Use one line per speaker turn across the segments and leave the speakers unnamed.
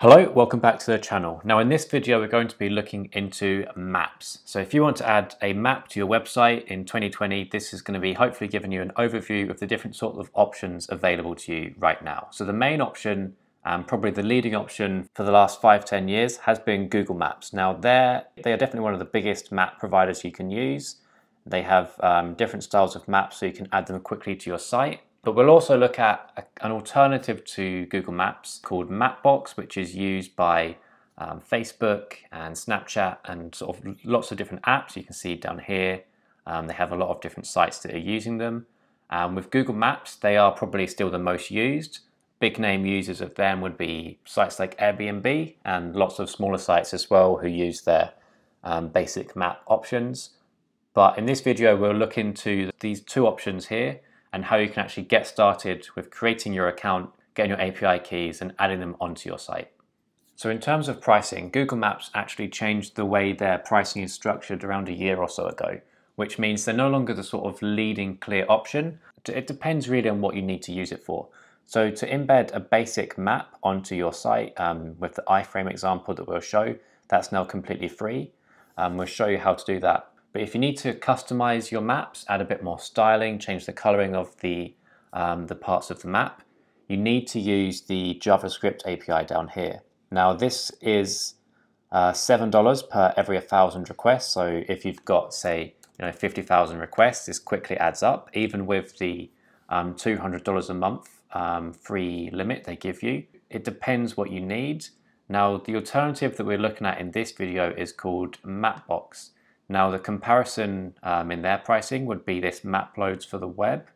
Hello, welcome back to the channel. Now in this video we're going to be looking into maps. So if you want to add a map to your website in 2020, this is going to be hopefully giving you an overview of the different sort of options available to you right now. So the main option and probably the leading option for the last five, 10 years has been Google Maps. Now they're, they are definitely one of the biggest map providers you can use. They have um, different styles of maps so you can add them quickly to your site. But we'll also look at a, an alternative to Google Maps called Mapbox, which is used by um, Facebook and Snapchat and sort of lots of different apps. You can see down here, um, they have a lot of different sites that are using them. Um, with Google Maps, they are probably still the most used. Big name users of them would be sites like Airbnb and lots of smaller sites as well who use their um, basic map options. But in this video, we'll look into these two options here and how you can actually get started with creating your account, getting your API keys and adding them onto your site. So in terms of pricing, Google Maps actually changed the way their pricing is structured around a year or so ago, which means they're no longer the sort of leading clear option. It depends really on what you need to use it for. So to embed a basic map onto your site um, with the iframe example that we'll show, that's now completely free. Um, we'll show you how to do that but if you need to customize your maps, add a bit more styling, change the coloring of the, um, the parts of the map, you need to use the JavaScript API down here. Now this is uh, $7 per every 1,000 requests. So if you've got, say, you know, 50,000 requests, this quickly adds up, even with the um, $200 a month um, free limit they give you. It depends what you need. Now, the alternative that we're looking at in this video is called Mapbox. Now the comparison um, in their pricing would be this map loads for the web,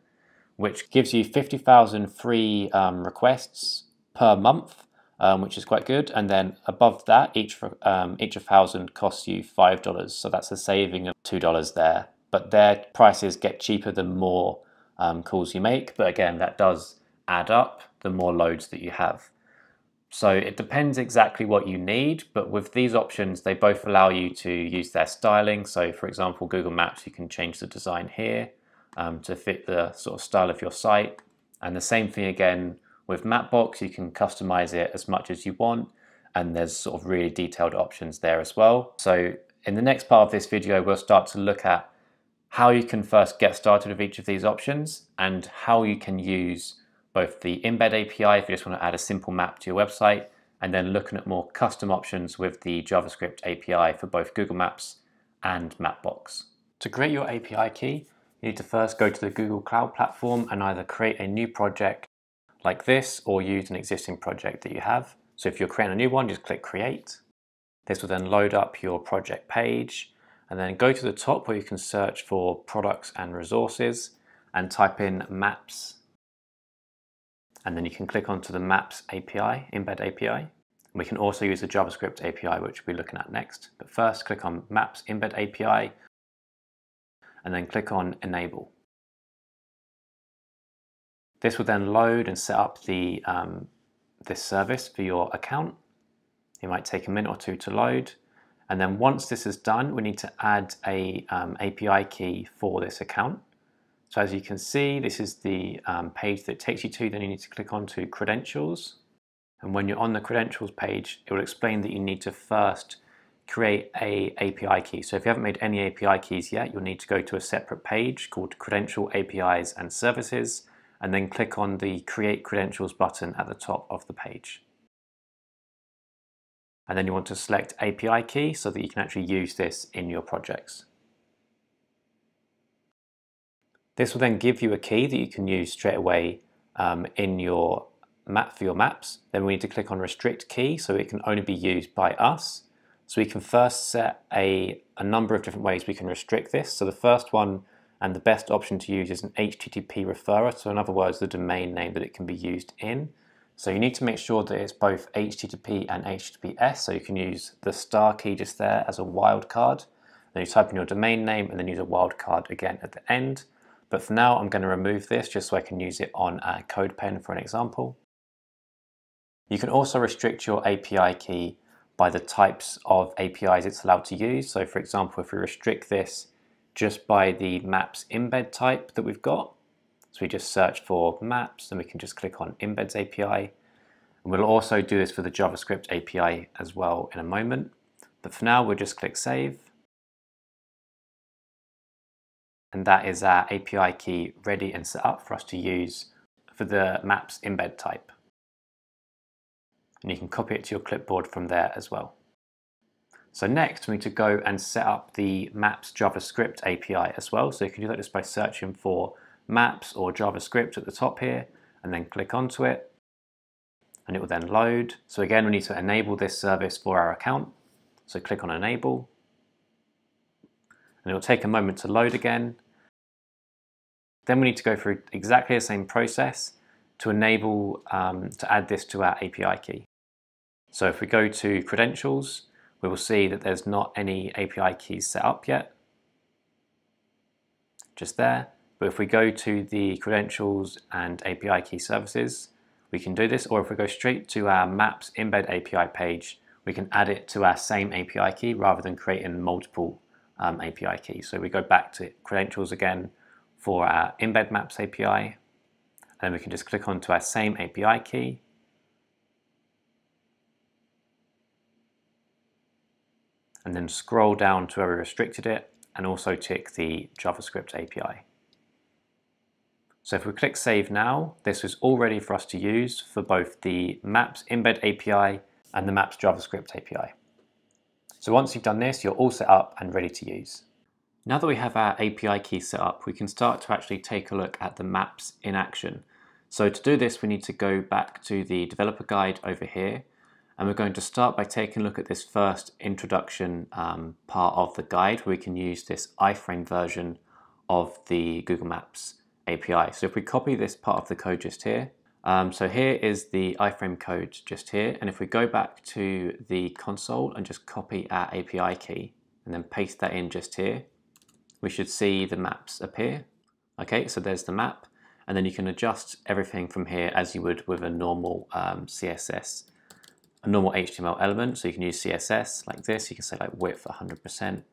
which gives you 50,000 free um, requests per month, um, which is quite good. And then above that, each um, each thousand costs you five dollars, so that's a saving of two dollars there. But their prices get cheaper the more um, calls you make. But again, that does add up the more loads that you have. So it depends exactly what you need, but with these options, they both allow you to use their styling. So for example, Google Maps, you can change the design here um, to fit the sort of style of your site. And the same thing again with Mapbox, you can customize it as much as you want. And there's sort of really detailed options there as well. So in the next part of this video, we'll start to look at how you can first get started with each of these options and how you can use both the embed API if you just want to add a simple map to your website, and then looking at more custom options with the JavaScript API for both Google Maps and Mapbox. To create your API key, you need to first go to the Google Cloud Platform and either create a new project like this or use an existing project that you have. So if you're creating a new one, just click Create. This will then load up your project page and then go to the top where you can search for products and resources and type in maps and then you can click onto the Maps API, Embed API. We can also use the JavaScript API, which we'll be looking at next. But first, click on Maps Embed API, and then click on Enable. This will then load and set up the, um, this service for your account. It might take a minute or two to load. And then once this is done, we need to add a um, API key for this account. So as you can see, this is the um, page that takes you to, then you need to click on to credentials. And when you're on the credentials page, it will explain that you need to first create a API key. So if you haven't made any API keys yet, you'll need to go to a separate page called Credential APIs and Services, and then click on the Create Credentials button at the top of the page. And then you want to select API key so that you can actually use this in your projects. This will then give you a key that you can use straight away um, in your map for your maps. Then we need to click on restrict key so it can only be used by us. So we can first set a, a number of different ways we can restrict this. So the first one and the best option to use is an HTTP referrer. So in other words, the domain name that it can be used in. So you need to make sure that it's both HTTP and HTTPS. So you can use the star key just there as a wildcard. Then you type in your domain name and then use a wildcard again at the end. But for now, I'm going to remove this just so I can use it on a CodePen for an example. You can also restrict your API key by the types of APIs it's allowed to use. So for example, if we restrict this just by the maps embed type that we've got, so we just search for maps and we can just click on embeds API. And we'll also do this for the JavaScript API as well in a moment. But for now, we'll just click Save. And that is our API key ready and set up for us to use for the maps embed type. And you can copy it to your clipboard from there as well. So next we need to go and set up the maps JavaScript API as well. So you can do that just by searching for maps or JavaScript at the top here and then click onto it and it will then load. So again, we need to enable this service for our account. So click on enable and it will take a moment to load again. Then we need to go through exactly the same process to enable, um, to add this to our API key. So if we go to credentials, we will see that there's not any API keys set up yet, just there. But if we go to the credentials and API key services, we can do this. Or if we go straight to our Maps embed API page, we can add it to our same API key rather than creating multiple um, API key. So we go back to credentials again for our embed Maps API. And then we can just click onto our same API key. And then scroll down to where we restricted it and also tick the JavaScript API. So if we click Save Now, this is all ready for us to use for both the Maps Embed API and the Maps JavaScript API. So once you've done this, you're all set up and ready to use. Now that we have our API key set up, we can start to actually take a look at the maps in action. So to do this, we need to go back to the developer guide over here. And we're going to start by taking a look at this first introduction um, part of the guide where we can use this iframe version of the Google Maps API. So if we copy this part of the code just here, um, so here is the iframe code just here. And if we go back to the console and just copy our API key and then paste that in just here, we should see the maps appear. Okay, so there's the map. And then you can adjust everything from here as you would with a normal um, CSS, a normal HTML element. So you can use CSS like this. You can say like width 100%,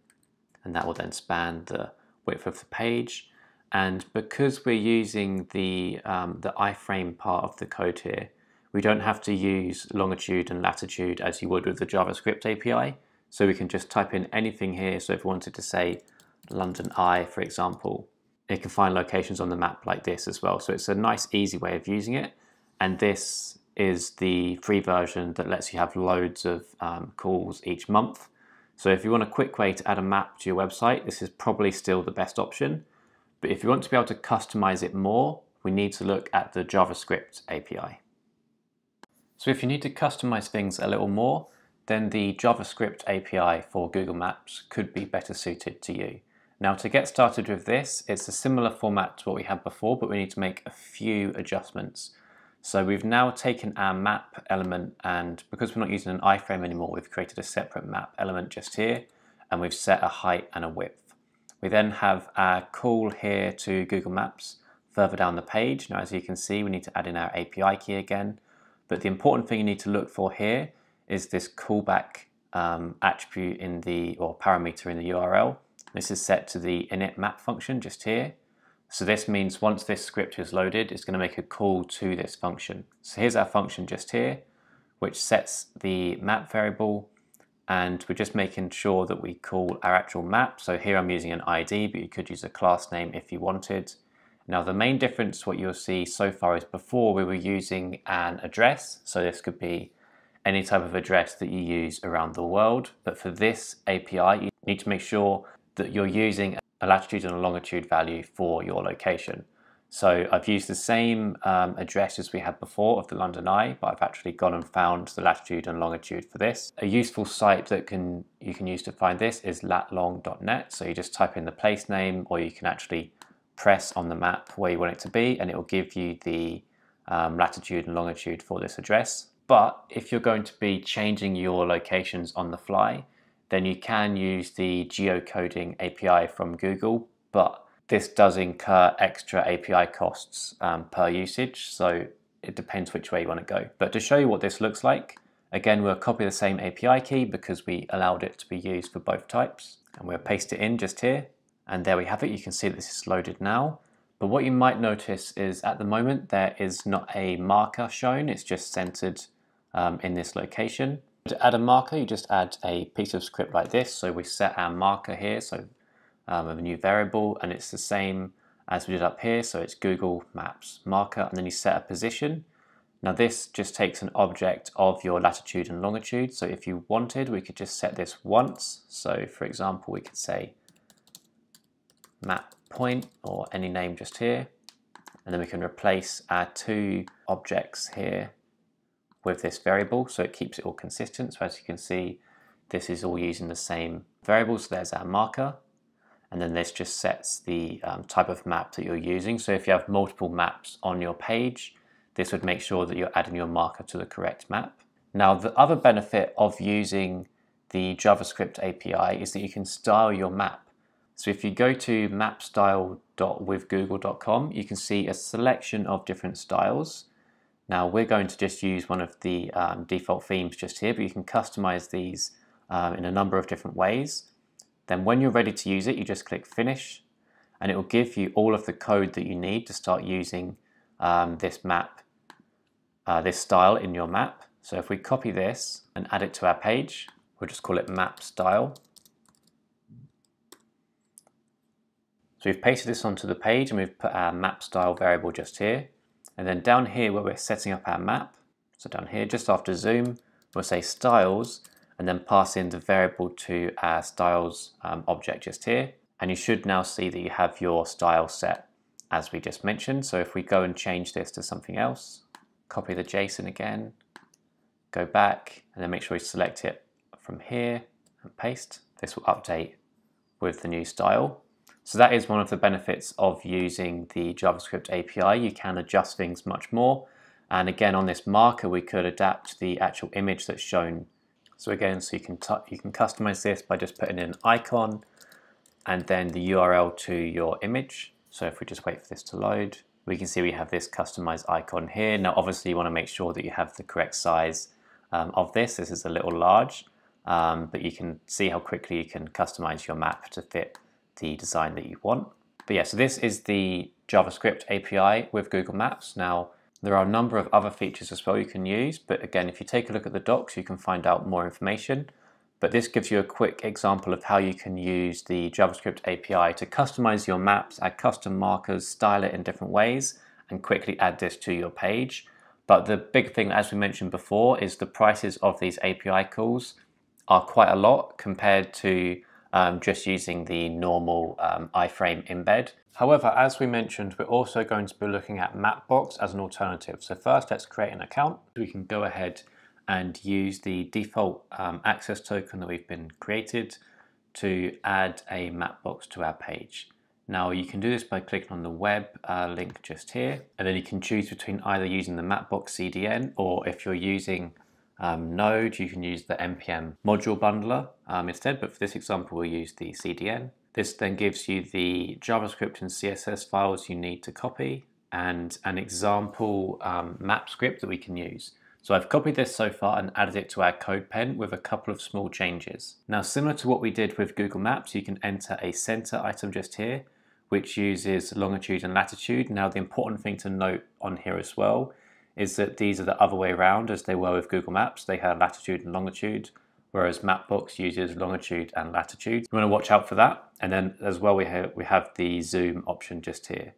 and that will then span the width of the page. And because we're using the, um, the iframe part of the code here, we don't have to use longitude and latitude as you would with the JavaScript API. So we can just type in anything here. So if we wanted to say London Eye, for example, it can find locations on the map like this as well. So it's a nice, easy way of using it. And this is the free version that lets you have loads of um, calls each month. So if you want a quick way to add a map to your website, this is probably still the best option. But if you want to be able to customize it more, we need to look at the JavaScript API. So if you need to customize things a little more, then the JavaScript API for Google Maps could be better suited to you. Now to get started with this, it's a similar format to what we had before, but we need to make a few adjustments. So we've now taken our map element and because we're not using an iframe anymore, we've created a separate map element just here and we've set a height and a width. We then have our call here to Google Maps further down the page. Now, as you can see, we need to add in our API key again. But the important thing you need to look for here is this callback um, attribute in the, or parameter in the URL. This is set to the init map function just here. So this means once this script is loaded, it's going to make a call to this function. So here's our function just here, which sets the map variable and we're just making sure that we call our actual map. So here I'm using an ID, but you could use a class name if you wanted. Now the main difference what you'll see so far is before we were using an address. So this could be any type of address that you use around the world. But for this API, you need to make sure that you're using a latitude and a longitude value for your location. So I've used the same um, address as we had before of the London Eye, but I've actually gone and found the latitude and longitude for this. A useful site that can you can use to find this is latlong.net. So you just type in the place name or you can actually press on the map where you want it to be and it will give you the um, latitude and longitude for this address. But if you're going to be changing your locations on the fly, then you can use the geocoding API from Google, but this does incur extra API costs um, per usage, so it depends which way you want to go. But to show you what this looks like, again, we'll copy the same API key because we allowed it to be used for both types. And we'll paste it in just here. And there we have it. You can see this is loaded now. But what you might notice is at the moment, there is not a marker shown. It's just centered um, in this location. To add a marker, you just add a piece of script like this. So we set our marker here, so um, a new variable, and it's the same as we did up here. So it's Google Maps marker, and then you set a position. Now this just takes an object of your latitude and longitude. So if you wanted, we could just set this once. So for example, we could say map point or any name just here. And then we can replace our two objects here with this variable so it keeps it all consistent. So as you can see, this is all using the same variable. So there's our marker. And then this just sets the um, type of map that you're using. So if you have multiple maps on your page, this would make sure that you're adding your marker to the correct map. Now, the other benefit of using the JavaScript API is that you can style your map. So if you go to mapstyle.withgoogle.com, you can see a selection of different styles. Now we're going to just use one of the um, default themes just here, but you can customize these um, in a number of different ways. Then when you're ready to use it, you just click finish and it will give you all of the code that you need to start using um, this map, uh, this style in your map. So if we copy this and add it to our page, we'll just call it map style. So we've pasted this onto the page and we've put our map style variable just here. And then down here where we're setting up our map, so down here just after zoom, we'll say styles and then pass in the variable to our styles um, object just here. And you should now see that you have your style set as we just mentioned. So if we go and change this to something else, copy the JSON again, go back and then make sure you select it from here and paste. This will update with the new style. So that is one of the benefits of using the JavaScript API. You can adjust things much more. And again, on this marker, we could adapt the actual image that's shown. So again, so you can, you can customize this by just putting in an icon and then the URL to your image. So if we just wait for this to load, we can see we have this customized icon here. Now, obviously you wanna make sure that you have the correct size um, of this. This is a little large, um, but you can see how quickly you can customize your map to fit the design that you want. But yeah, so this is the JavaScript API with Google Maps. Now, there are a number of other features as well you can use, but again, if you take a look at the docs, you can find out more information. But this gives you a quick example of how you can use the JavaScript API to customize your maps, add custom markers, style it in different ways, and quickly add this to your page. But the big thing, as we mentioned before, is the prices of these API calls are quite a lot compared to um, just using the normal um, iframe embed. However, as we mentioned, we're also going to be looking at Mapbox as an alternative. So first, let's create an account. We can go ahead and use the default um, access token that we've been created to add a Mapbox to our page. Now you can do this by clicking on the web uh, link just here, and then you can choose between either using the Mapbox CDN or if you're using um, Node, you can use the npm module bundler um, instead, but for this example, we'll use the CDN. This then gives you the JavaScript and CSS files you need to copy and an example um, map script that we can use. So I've copied this so far and added it to our CodePen with a couple of small changes. Now similar to what we did with Google Maps, you can enter a center item just here, which uses longitude and latitude. Now the important thing to note on here as well is that these are the other way around as they were with Google Maps. They had latitude and longitude, whereas Mapbox uses longitude and latitude. You want to watch out for that. And then as well, we have, we have the zoom option just here.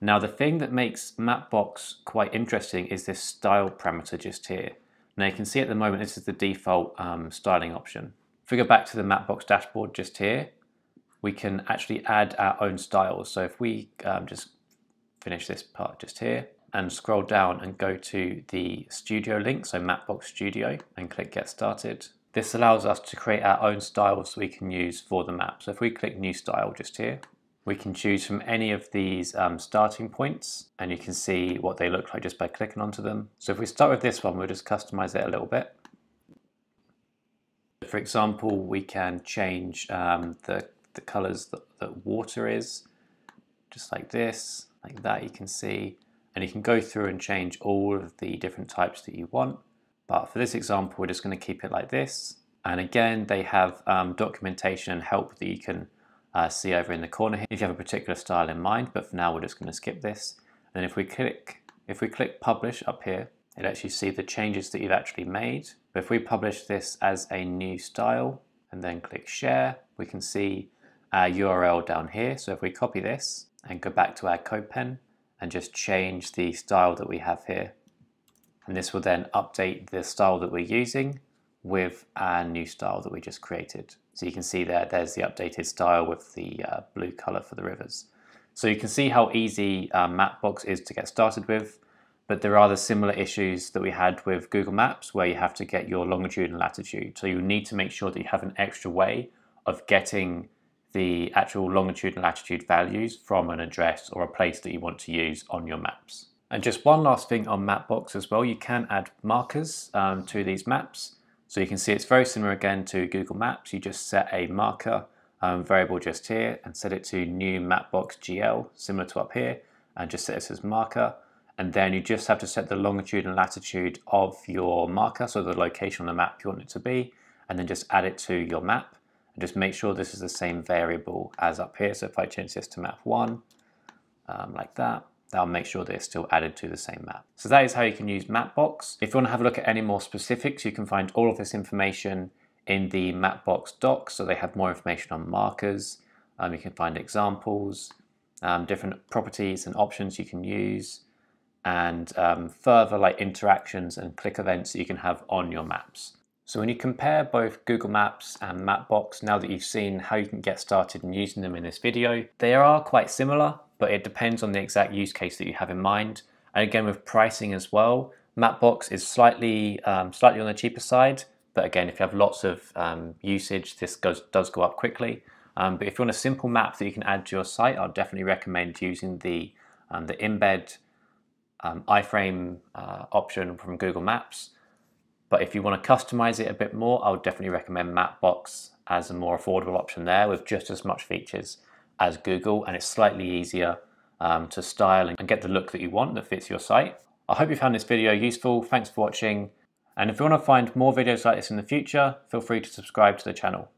Now the thing that makes Mapbox quite interesting is this style parameter just here. Now you can see at the moment this is the default um, styling option. If we go back to the Mapbox dashboard just here, we can actually add our own styles. So if we um, just finish this part just here, and scroll down and go to the studio link, so Mapbox Studio, and click Get Started. This allows us to create our own styles we can use for the map. So if we click New Style just here, we can choose from any of these um, starting points and you can see what they look like just by clicking onto them. So if we start with this one, we'll just customize it a little bit. For example, we can change um, the, the colors that, that water is, just like this, like that you can see and you can go through and change all of the different types that you want. But for this example, we're just going to keep it like this. And again, they have um, documentation and help that you can uh, see over in the corner here if you have a particular style in mind. But for now, we're just going to skip this. And if we click, if we click publish up here, It lets you see the changes that you've actually made. But if we publish this as a new style and then click share, we can see our URL down here. So if we copy this and go back to our CodePen and just change the style that we have here, and this will then update the style that we're using with our new style that we just created. So you can see there, there's the updated style with the uh, blue color for the rivers. So you can see how easy uh, Mapbox is to get started with, but there are the similar issues that we had with Google Maps where you have to get your longitude and latitude. So you need to make sure that you have an extra way of getting the actual longitude and latitude values from an address or a place that you want to use on your maps. And just one last thing on Mapbox as well, you can add markers um, to these maps. So you can see it's very similar again to Google Maps. You just set a marker um, variable just here and set it to new Mapbox GL, similar to up here, and just set this as marker. And then you just have to set the longitude and latitude of your marker, so the location on the map you want it to be, and then just add it to your map. And just make sure this is the same variable as up here. So if I change this to map one, um, like that, that'll make sure that it's still added to the same map. So that is how you can use Mapbox. If you want to have a look at any more specifics, you can find all of this information in the Mapbox docs. So they have more information on markers. Um, you can find examples, um, different properties and options you can use, and um, further like interactions and click events that you can have on your maps. So when you compare both Google Maps and Mapbox, now that you've seen how you can get started in using them in this video, they are quite similar, but it depends on the exact use case that you have in mind. And again, with pricing as well, Mapbox is slightly um, slightly on the cheaper side, but again, if you have lots of um, usage, this goes, does go up quickly. Um, but if you want a simple map that you can add to your site, I'd definitely recommend using the, um, the embed um, iframe uh, option from Google Maps. But if you want to customize it a bit more, I would definitely recommend Mapbox as a more affordable option there with just as much features as Google and it's slightly easier um, to style and get the look that you want that fits your site. I hope you found this video useful. Thanks for watching. And if you want to find more videos like this in the future, feel free to subscribe to the channel.